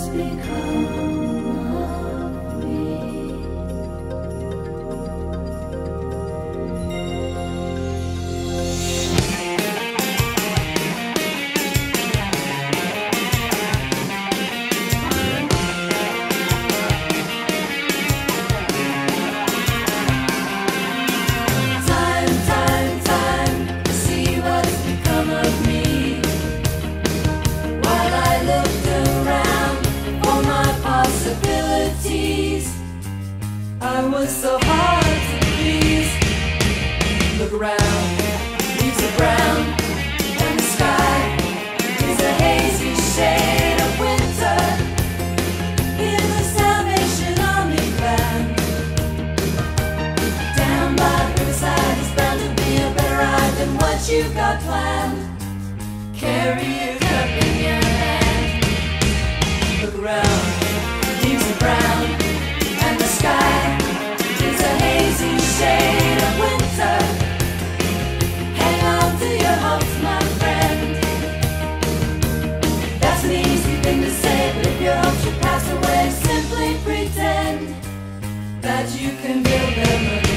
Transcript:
has become. I was so hard to please. Look around, leaves are brown, and the sky is a hazy shade of winter. In the Salvation Army down by riverside bound to be a better ride than what you got planned. Carry your cup you can build them